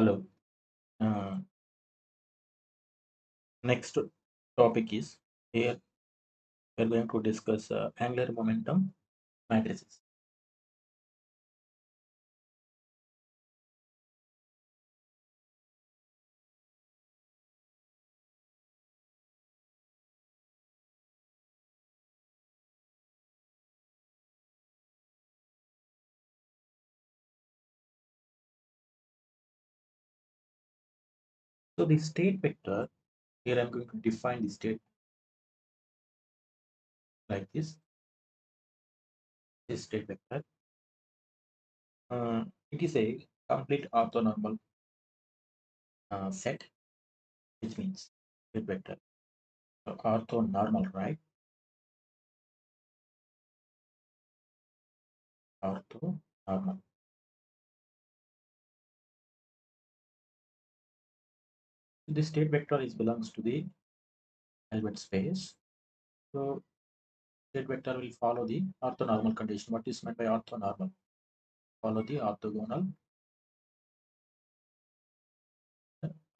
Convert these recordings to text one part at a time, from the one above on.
Hello. Uh, next topic is here we are going to discuss uh, angular momentum matrices. So the state vector here I'm going to define the state like this. This state vector. Uh, it is a complete orthonormal uh, set, which means state vector uh, orthonormal, right? Orthonormal. The state vector is belongs to the Hilbert space. So state vector will follow the orthonormal condition. What is meant by orthonormal? Follow the orthogonal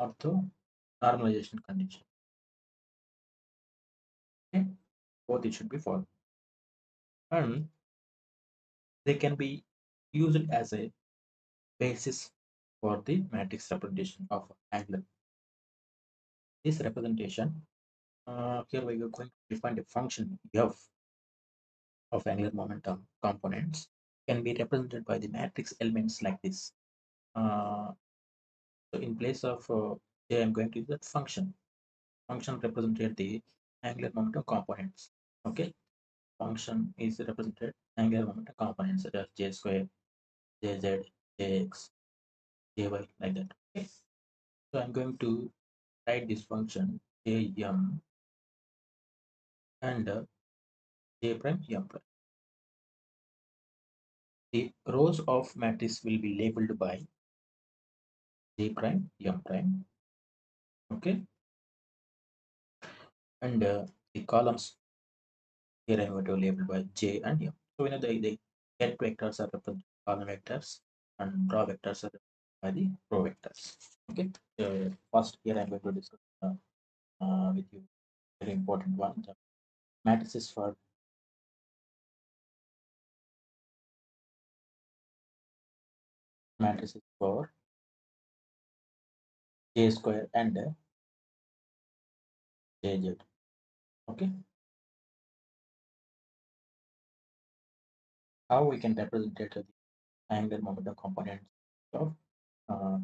ortho normalization condition. Okay, both it should be followed. And they can be used as a basis for the matrix representation of angular. This representation, uh, here we are going to define the function f of angular momentum components can be represented by the matrix elements like this. Uh, so in place of uh, j, I'm going to use that function. Function represented the angular momentum components. Okay, function is represented angular momentum components such as j square, jz, jx, jy like that. Okay, so I'm going to write this function jm and uh, j prime m prime. The rows of matrix will be labeled by j prime m prime. Okay, and uh, the columns here I'm going to label by j and m. So we know the, the ket vectors are represented column vectors and row vectors are by the row vectors. Okay, uh, first here I'm going to discuss uh, uh, with you. Very important one. The matrices for matrices for j square and uh, jz. Okay, how we can represent the angular momentum components of uh,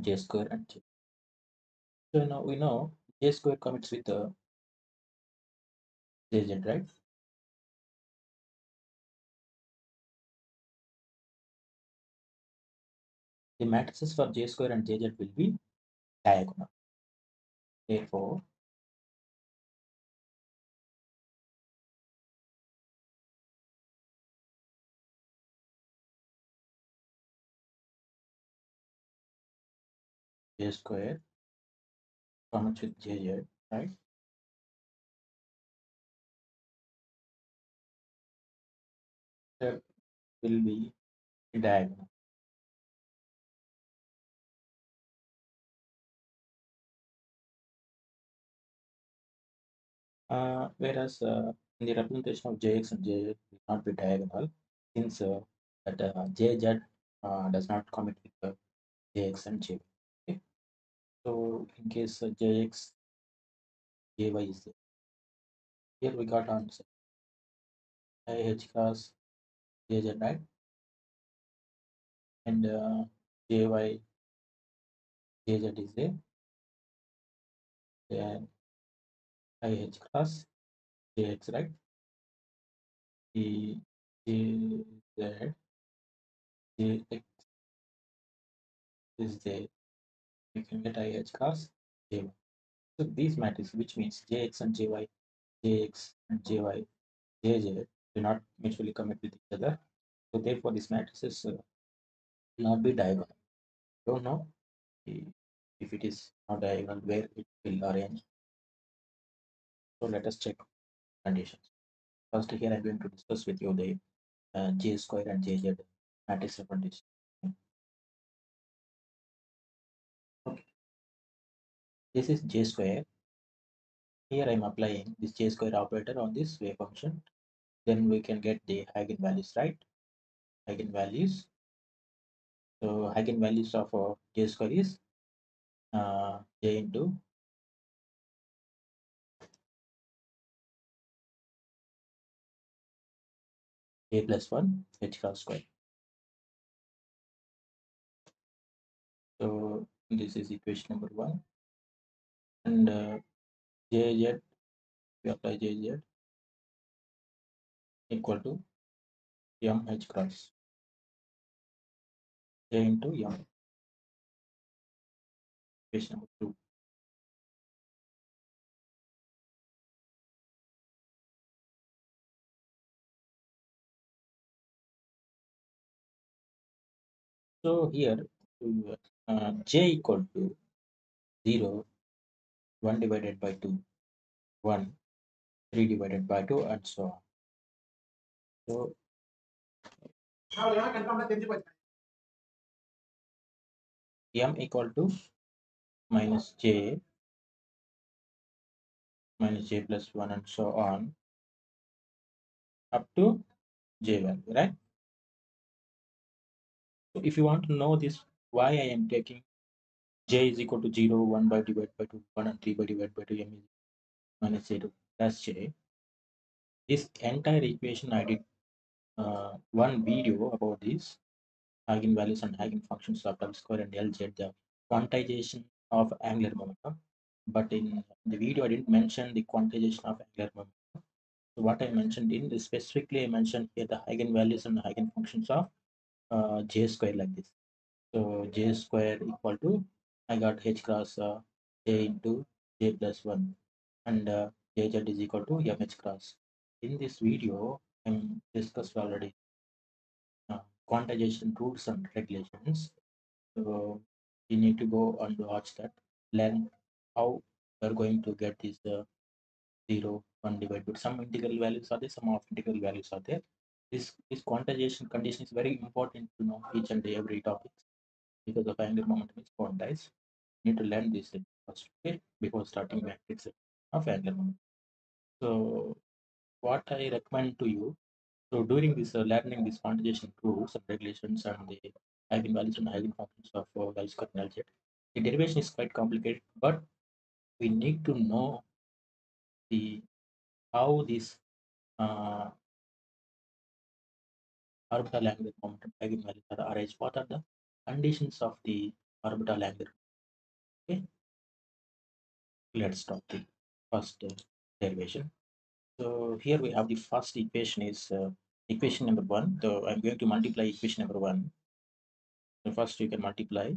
j square and j. So now we know j square commits with the jz, right? The matrices for j square and jz will be diagonal. Therefore, j square commits with jz, right? That will be a diagonal. Uh, whereas uh, in the representation of jx and jz will not be diagonal since uh, that uh, jz uh, does not commit with the jx and jy. So in case uh, jx, jy is there. Here we got answer. IH cross jz, right? And uh, jy, jz is there. Then IH cross jx, right? The jz, jx is there. We can get IH cross jy. So these matrices, which means jx and jy, jx and jy, jz do not mutually commit with each other. So therefore, this matrices uh, will not be diagonal. Don't know if it is not diagonal where it will arrange. So let us check conditions. First, here I'm going to discuss with you the uh, j square and jz matrix representation. This is j square. Here I'm applying this j square operator on this wave function. Then we can get the eigenvalues right? Eigenvalues so eigenvalues of uh, j square is uh, j into j plus 1 h cross square. So this is equation number one and uh, jz we apply jz equal to m h cross j into m. Equation number two. So here uh, j equal to 0 1 divided by 2 1 3 divided by 2 and so on. So m equal to minus j minus j plus 1 and so on up to j value right? So if you want to know this why i am taking j is equal to 0 1 by divided by 2 1 and 3 by divided by 2 m is minus 0 plus j this entire equation i did uh, one video about this eigenvalues and eigenfunctions of W square and LZ, the quantization of angular momentum. But in the video, I didn't mention the quantization of angular momentum. So what I mentioned in this specifically, I mentioned here the eigenvalues and eigenfunctions of uh, J square like this. So J square equal to, I got H cross uh, J into J plus 1 and uh, JZ is equal to MH cross. In this video, I'm discussed already quantization rules and regulations. So you need to go and watch that, learn how we're going to get this uh, 0, 1 divided by some integral values are there, some of integral values are there. This, this quantization condition is very important to know each and every topic because of angular momentum is quantized. Need to learn this first okay, before starting matrix of angular. So what I recommend to you so during this uh, learning this quantization rules and regulations and the eigenvalues and eigenfunctions of uh, cardinal Z, the derivation is quite complicated, but we need to know the how this uh, orbital angular momentum eigenvalues are arise. What are the conditions of the orbital angular? Okay, let's start the first uh, derivation. So here we have the first equation is uh, equation number one. So I'm going to multiply equation number one. So first you can multiply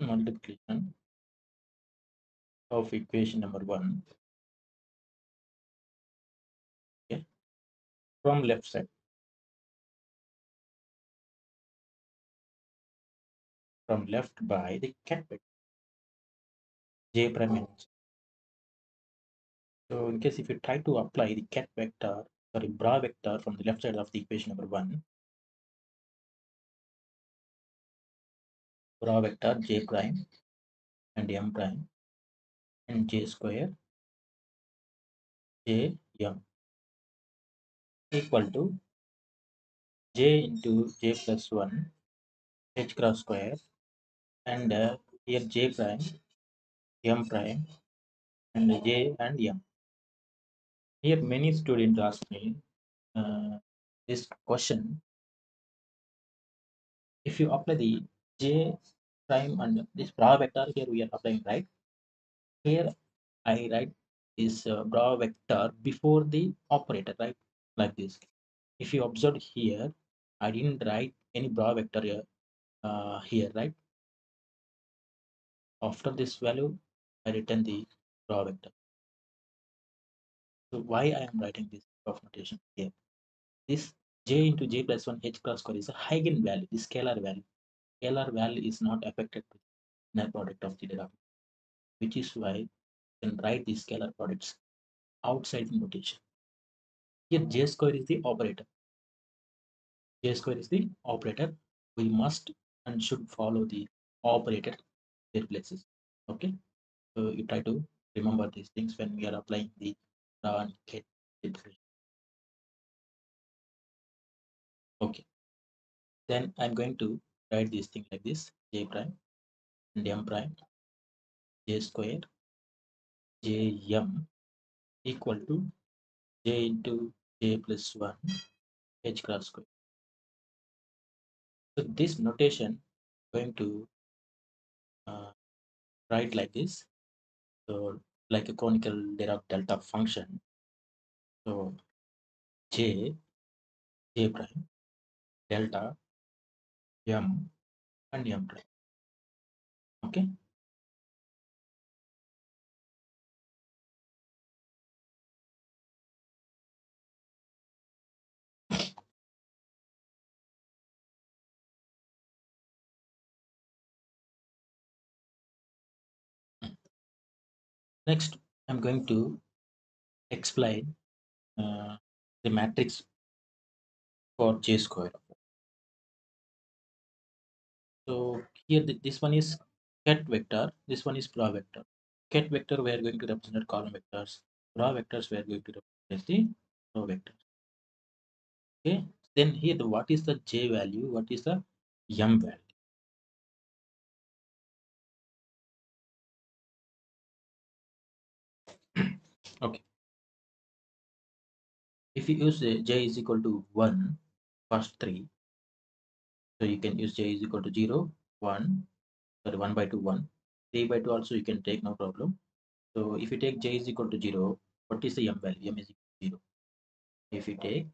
multiplication of equation number one okay, from left side. From left by the ket vector j prime oh. So in case if you try to apply the ket vector, sorry, bra vector from the left side of the equation number one, bra vector j prime and m prime and j square j m equal to j into j plus 1 h cross square and uh, here j prime m prime and j and m. Here many students ask me uh, this question. If you apply the j prime and this bra vector here we are applying right? Here i write this uh, bra vector before the operator right? Like this. If you observe here i didn't write any bra vector here, uh, here right after this value i return the bra vector so why i am writing this of notation here? This j into j plus 1 h cross square is a Eigen value, the scalar value. Scalar value is not affected with net product of the derivative which is why you can write the scalar products outside the notation. Here j square is the operator. J square is the operator. We must and should follow the operator places. Okay, so you try to remember these things when we are applying the and get. Okay, then I'm going to write this thing like this: j prime and m prime j square j m equal to j into j plus 1 h cross square. So this notation going to uh, write like this. So like a conical Dirac delta function. So j j prime delta m and m prime. Okay. Next, I'm going to explain uh, the matrix for j square. So here th- this one is ket vector, this one is bra vector. Ket vector we are going to represent column vectors. Bra vectors we are going to represent the row vectors. Okay. Then here the what is the j value? What is the m value? okay. If you use j is equal to 1 first 3, so you can use j is equal to 0, 1, sorry 1 by 2, 1. 3 by 2 also you can take no problem. So if you take j is equal to 0, what is the m value? m is equal to 0. If you take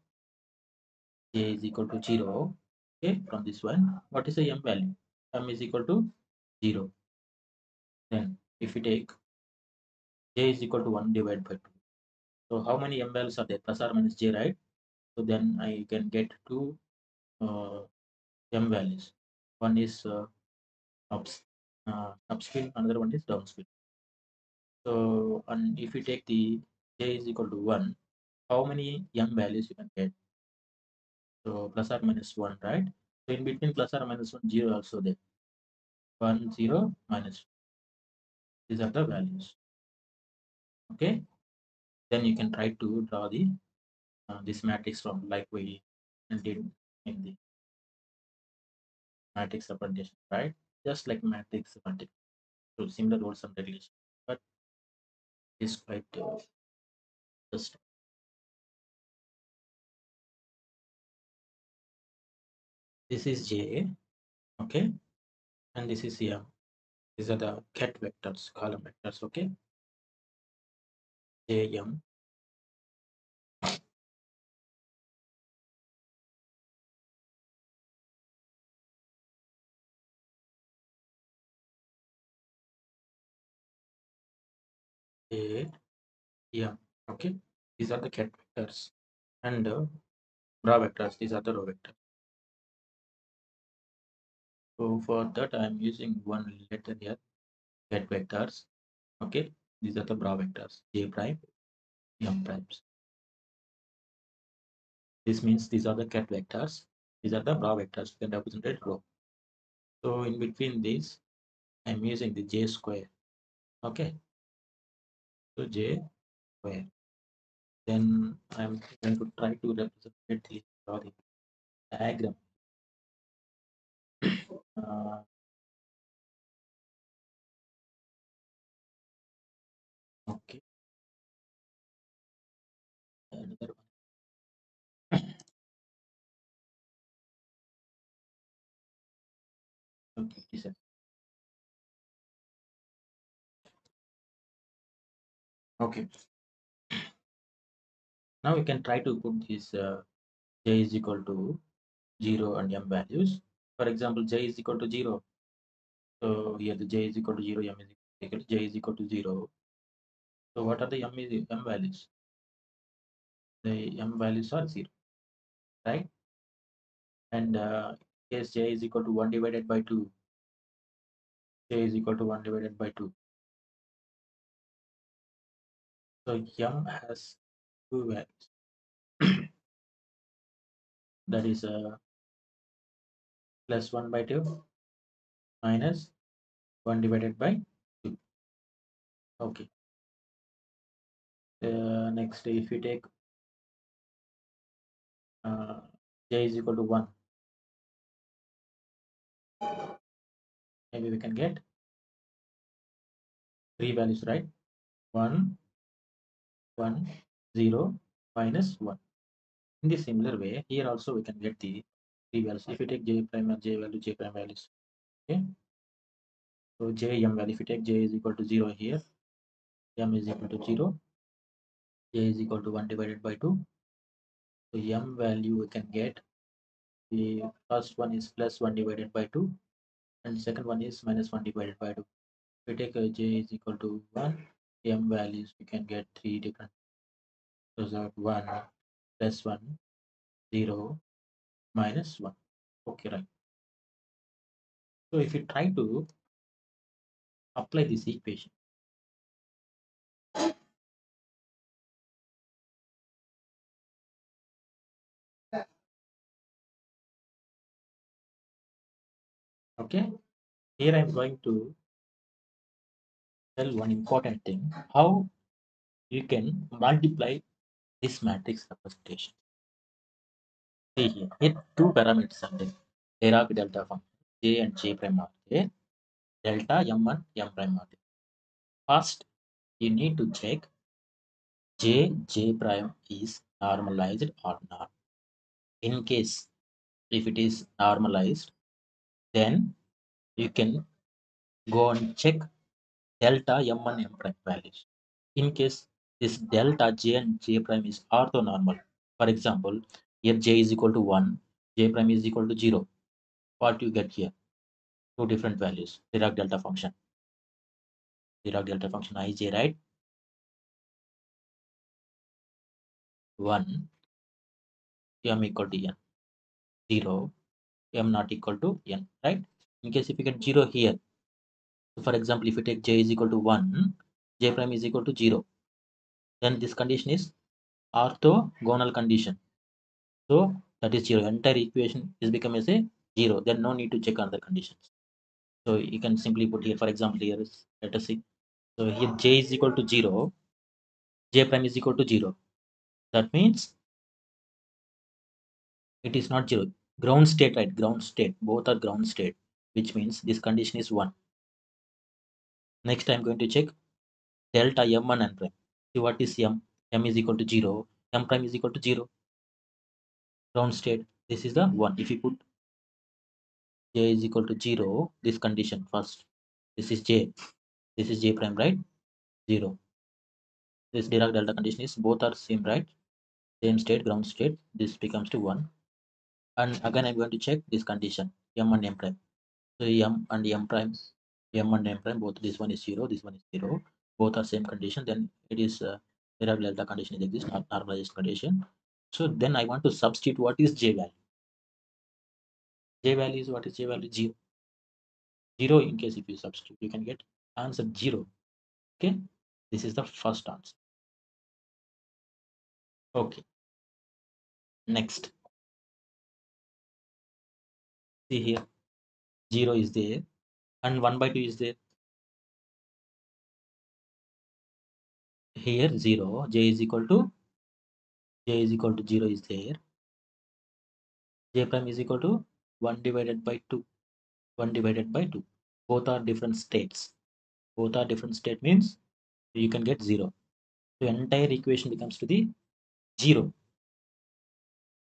j is equal to 0, okay, from this one, what is the m value? m is equal to 0. Then if you take j is equal to 1 divided by 2. So how many m values are there? Plus or minus j, right? So then I can get two uh, m values. One is uh, ups, uh, upspin, another one is downspin. So and if you take the j is equal to 1, how many m values you can get? So plus or minus 1, right? So in between plus or minus 1, 0 also there. 1, 0, minus. These are the values. Okay. Then you can try to draw the uh, this matrix from like we did in the matrix representation, right? Just like matrix multiplication. So similar rules and regulations, but it's quite uh, just this is J, okay, and this is M. These are the ket vectors, column vectors, okay. J M, okay. These are the ket vectors, and uh, bra vectors. These are the row vectors. So for that, I'm using one letter here, ket vectors. Okay, these are the bra vectors, J prime, M primes. This means these are the ket vectors. These are the bra vectors that represented row. So in between these, I'm using the J square. Okay, so J square. Then I'm going to try to represent the diagram. Uh, okay. Another one. okay, this is- okay. Now we can try to put this uh, j is equal to 0 and m values. For example, j is equal to 0. So here the j is equal to 0, m is equal to j is equal to 0. So what are the m, m values? The m values are 0, right? And uh, case j is equal to 1 divided by 2. j is equal to 1 divided by 2. So m has two values. that is uh, plus 1 by 2 minus 1 divided by 2 okay uh, next day if we take uh, j is equal to 1 maybe we can get three values right? 1 1 0 minus 1 in the similar way here also we can get the three values. If you take j prime and j value j prime values okay? So j m value if you take j is equal to 0 here m is equal to 0 j is equal to 1 divided by 2 so m value we can get. The first one is plus 1 divided by 2 and second one is minus 1 divided by 2 if we take j is equal to 1 m values we can get three different. Result 1 plus 1 0 minus 1 okay right. So if you try to apply this equation okay? Here i'm going to tell one important thing. How you can multiply this matrix representation. See here. Here two parameters are there. Dirac delta function. J and j prime are there. Delta m and m prime are there. First you need to check j j prime is normalized or not. In case if it is normalized then you can go and check delta m and m prime values. In case this delta j and j prime is orthonormal for example here j is equal to 1 j prime is equal to 0 what you get here? Two different values dirac delta function. Dirac delta function ij right? 1 m equal to n 0 m not equal to n right? In case if you get 0 here so for example if you take j is equal to 1 j prime is equal to 0 then this condition is orthogonal condition. So that is 0 entire equation is become as a 0 then no need to check other conditions. So you can simply put here for example here is let us see. So here j is equal to 0 j prime is equal to 0 that means it is not 0 ground state right? Ground state. Both are ground state which means this condition is 1 next i'm going to check. Delta m1 and prime. See what is m? M is equal to 0 m prime is equal to 0 ground state this is the 1 if you put j is equal to 0 this condition first. This is j. This is j prime right? 0 this dirac delta condition is both are same right? Same state ground state. This becomes to 1 and again i'm going to check this condition m and m prime. So m and m prime m and m prime both this one is 0 this one is 0 both are same condition then it is uh, dirac delta condition is exist not normalized condition. So then i want to substitute what is j value. J value is what is j value? 0 0 in case if you substitute you can get answer 0 okay? This is the first answer. Okay. Next see here. 0 is there and 1 by 2 is there. Here 0 j is equal to j is equal to 0 is there. J prime is equal to 1 divided by 2 1 divided by 2 both are different states. Both are different state means you can get 0 so entire equation becomes to the 0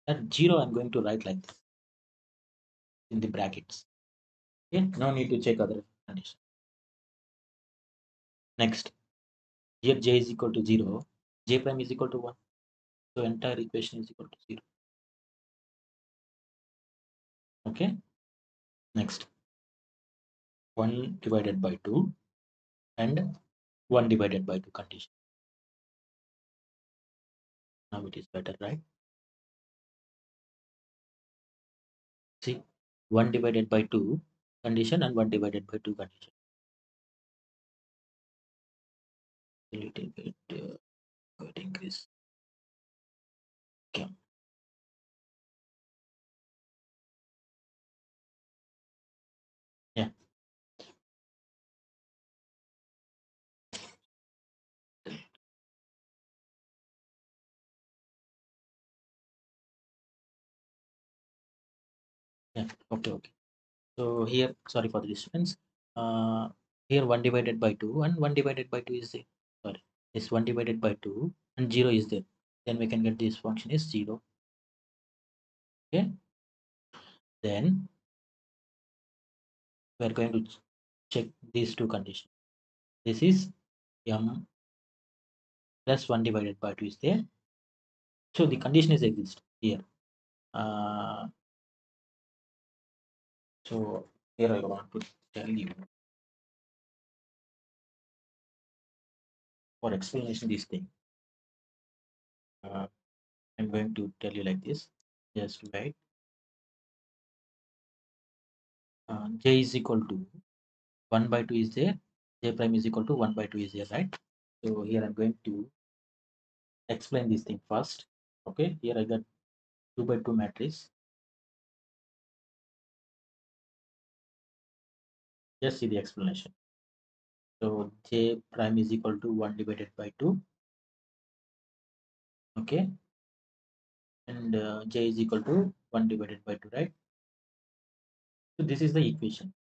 that 0 i'm going to write like this in the brackets. Okay no need to check other condition next here j is equal to 0 j prime is equal to 1 so entire equation is equal to 0 okay next 1 divided by 2 and 1 divided by 2 condition. Now it is better right 1 divided by 2 condition and 1 divided by 2 condition. A little bit uh, increase okay Yeah, okay, okay. So here, sorry for the disturbance. Uh, here 1 divided by 2 and 1 divided by 2 is there. Sorry, this 1 divided by 2 and 0 is there. Then we can get this function is 0. Okay. Then we are going to check these two conditions. This is m plus 1 divided by 2 is there. So the condition is exist here. Uh, so here I want to tell you for explanation this thing. Uh, I'm going to tell you like this. Just wait. Uh, j is equal to 1 by 2 is there. j prime is equal to 1 by 2 is there, right? So here I'm going to explain this thing first. Okay, here I got 2 by 2 matrix. Just see the explanation. So j prime is equal to 1 divided by 2. Okay. And uh, j is equal to 1 divided by 2, right? So this is the equation.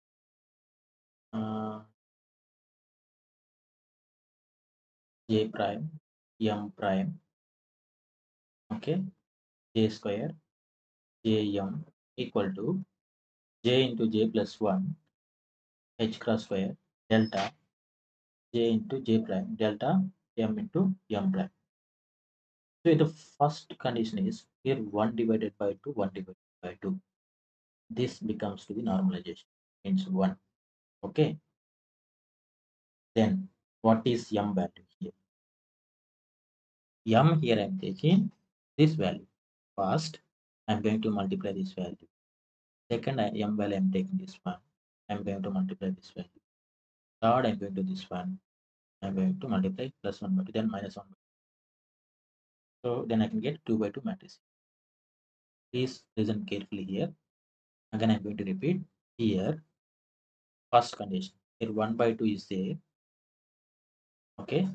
Uh, j prime, m prime, okay, j square, j m equal to j into j plus 1 h cross square delta j into j prime delta m into m prime. So the first condition is here 1 divided by 2, 1 divided by 2. This becomes to the normalization, means 1. Okay. Then what is m value here? m here I'm taking this value. First, I'm going to multiply this value. Second, m value I'm taking this one. I'm going to multiply this value. Third, I'm going to this one. I'm going to multiply plus 1 by 2, then minus 1 by 2. So then I can get 2 by 2 matrix. Please listen carefully here. Again, I'm going to repeat here. First condition here 1 by 2 is there. Okay,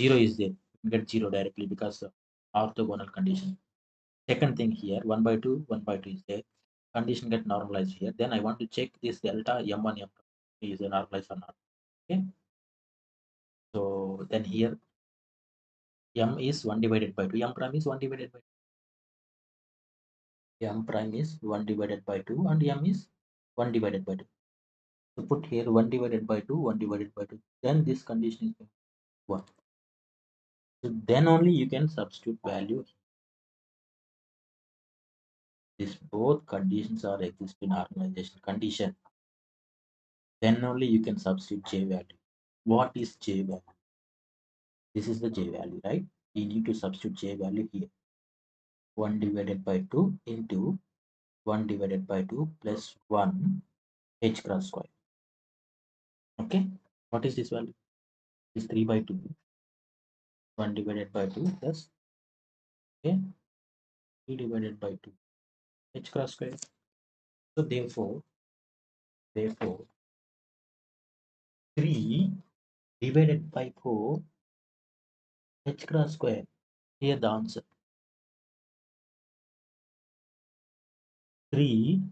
0 is there. You get 0 directly because of orthogonal condition. Second thing here 1 by 2, 1 by 2 is there. Condition get normalized here. Then I want to check this delta m1 m2 is a normalized or not. Okay. So then here m is 1 divided by 2. m prime is 1 divided by 2. m prime is 1 divided by 2 and m is 1 divided by 2. So put here 1 divided by 2, 1 divided by 2. Then this condition is 1. So then only you can substitute value. These both conditions are exist in normalization condition. Then only you can substitute j value. What is j value? This is the j value, right? You need to substitute j value here. 1 divided by 2 into 1 divided by 2 plus 1 h cross square. Okay, what is this value? Is 3 by 2. 1 divided by 2 plus okay 3 divided by 2 h cross square. So therefore, therefore 3 divided by 4 h cross square. Here the answer. 3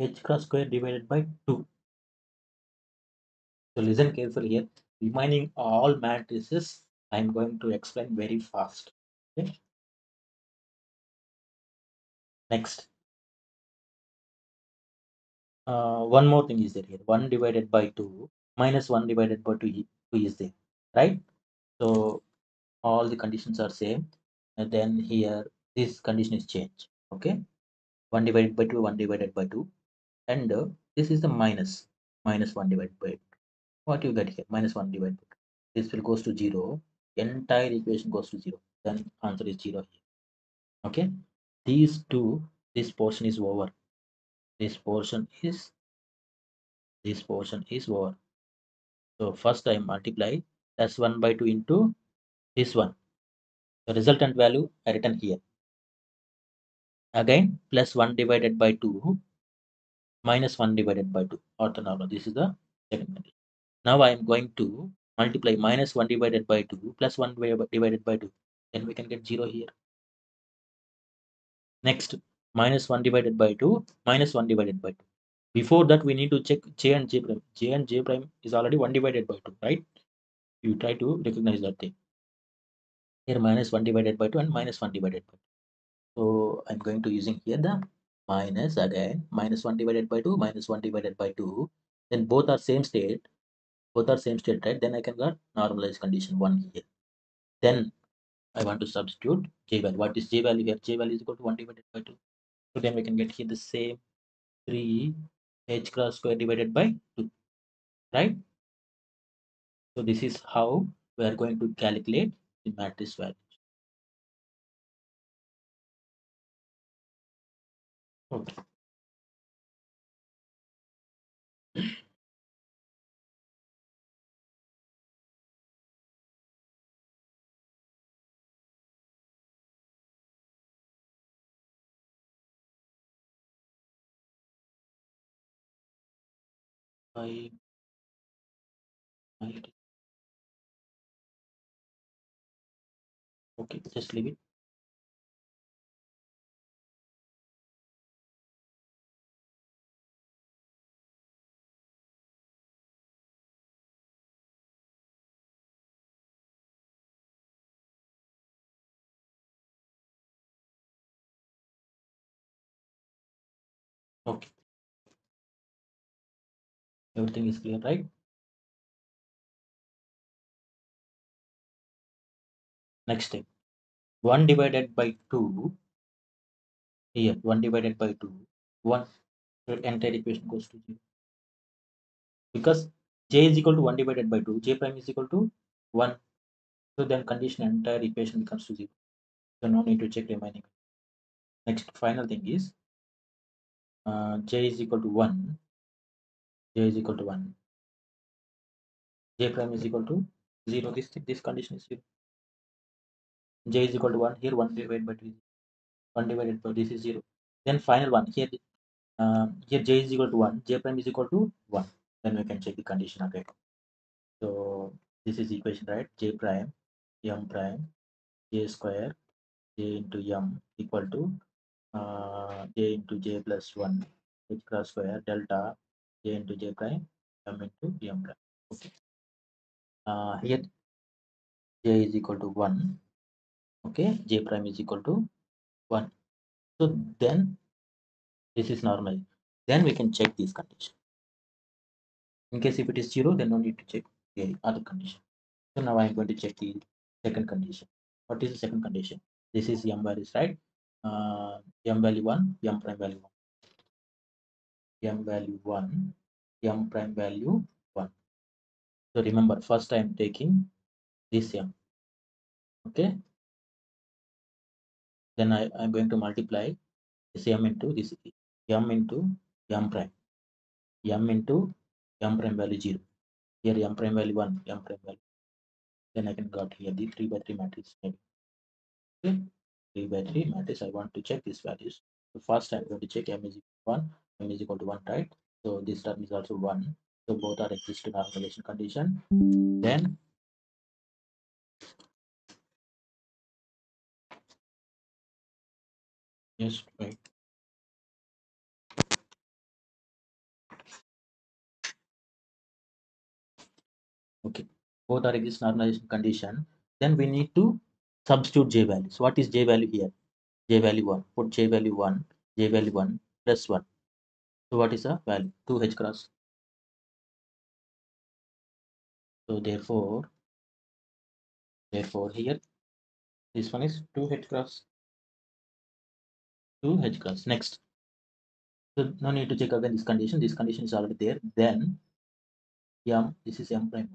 h cross square divided by 2. So listen carefully here. Remaining all matrices, I am going to explain very fast. Okay. Next. Uh, one more thing is there here. 1 divided by 2 minus 1 divided by 2, 2 is there. Right? So all the conditions are same. And then here this condition is changed. Okay. 1 divided by 2, 1 divided by 2. And uh, this is the minus. Minus 1 divided by 2. What you get here? Minus 1 divided by 2. This will goes to 0. Entire equation goes to 0. Then answer is 0 here. Okay. These two, this portion is over. This portion is this portion is over. So first I multiply that's 1 by 2 into this one. The resultant value I written here. Again plus 1 divided by 2 minus 1 divided by 2 orthonormal. This is the second condition. Now I am going to multiply minus 1 divided by 2 plus 1 divided by 2. Then we can get 0 here. Next minus 1 divided by 2 minus 1 divided by 2 before that we need to check j and j prime. J and j prime is already 1 divided by 2 right? You try to recognize that thing. Here minus 1 divided by 2 and minus 1 divided by 2 so i'm going to using here the minus again minus 1 divided by 2 minus 1 divided by 2 then both are same state. Both are same state right? Then i can get normalized condition 1 here. Then i want to substitute j value. What is j value here? J value is equal to 1 divided by 2 so then we can get here the same 3 h cross square divided by 2 right? So this is how we are going to calculate the matrix value. Okay I, I okay just leave it. Okay everything is clear right? Next step 1 divided by 2 here 1 divided by 2 1 the entire equation goes to 0 because j is equal to 1 divided by 2 j prime is equal to 1 so then condition entire equation becomes to 0 so no need to check remaining. Next final thing is uh, j is equal to 1 j is equal to 1 j prime is equal to 0 this this condition is 0 j is equal to 1 here 1 divided by 2 1 divided by this is 0 then final one here uh, here j is equal to 1 j prime is equal to 1 then we can check the condition again so this is equation right j prime m prime j square j into m equal to uh, j into j plus 1 h cross square delta j into j prime m into m prime okay uh, here j is equal to 1 okay j prime is equal to 1 so then this is normal then we can check this condition in case if it is 0 then no need to check the other condition so now i'm going to check the second condition what is the second condition this is m values right uh, m value 1 m prime value 1 m value 1 m prime value 1 so remember first i am taking this m. Okay? Then i am going to multiply this m into this m into m prime. M into m prime value 0 here m prime value 1 m prime value then i can got here the 3 by 3 matrix okay? 3 by 3 matrix. I want to check these values. So first i'm going to check m is equal to 1 is equal to 1 right? So this term is also 1 so both are existing normalization condition. Then just wait okay. Both are existing normalization condition. Then we need to substitute j values. What is j value here? J value 1 put j value 1 j value 1 plus 1 so what is the value? 2 h cross. So therefore therefore here this one is 2 h cross. 2 h cross. Next. So no need to check again this condition. This condition is already there. Then m this is m prime.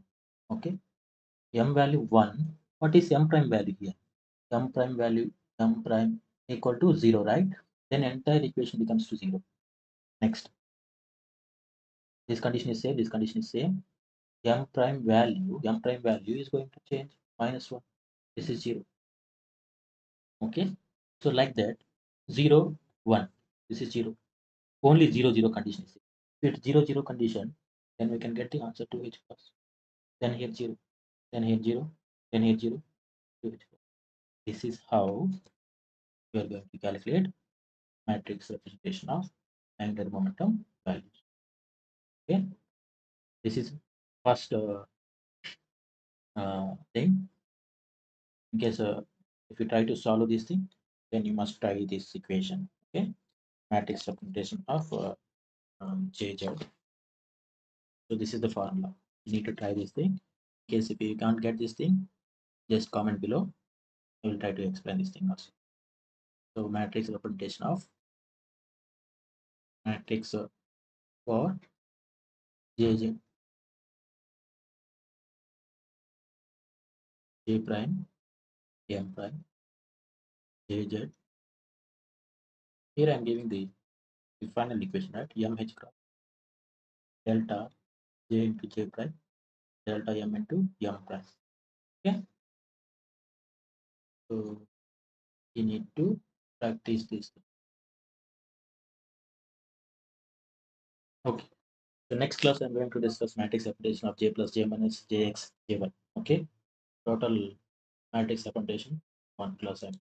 Okay? M value 1 what is m prime value here? M prime value m prime equal to 0 right? Then entire equation becomes to 0 next. This condition is same this condition is same. M prime value m prime value is going to change minus 1 this is 0 okay? So like that 0 1 this is 0 only 0 0 condition is if it's 0 0 condition then we can get the answer to h plus then here 0 then here 0 then here 0 2h plus. this is how we are going to calculate matrix representation of angular momentum values. Okay, this is first uh, uh, thing. In case uh, if you try to solve this thing, then you must try this equation. Okay, matrix representation of uh, um, JZ. So this is the formula. You need to try this thing. In case if you can't get this thing, just comment below. I will try to explain this thing also. So matrix representation of matrix uh, for JZ J prime M prime JZ. Here I am giving the, the final equation, right? MH cross delta J into J prime delta M into M prime. Okay. So you need to practice this. Okay. The next class I'm going to discuss matrix representation of J plus J minus Jx J1. Okay. Total matrix representation one class I'm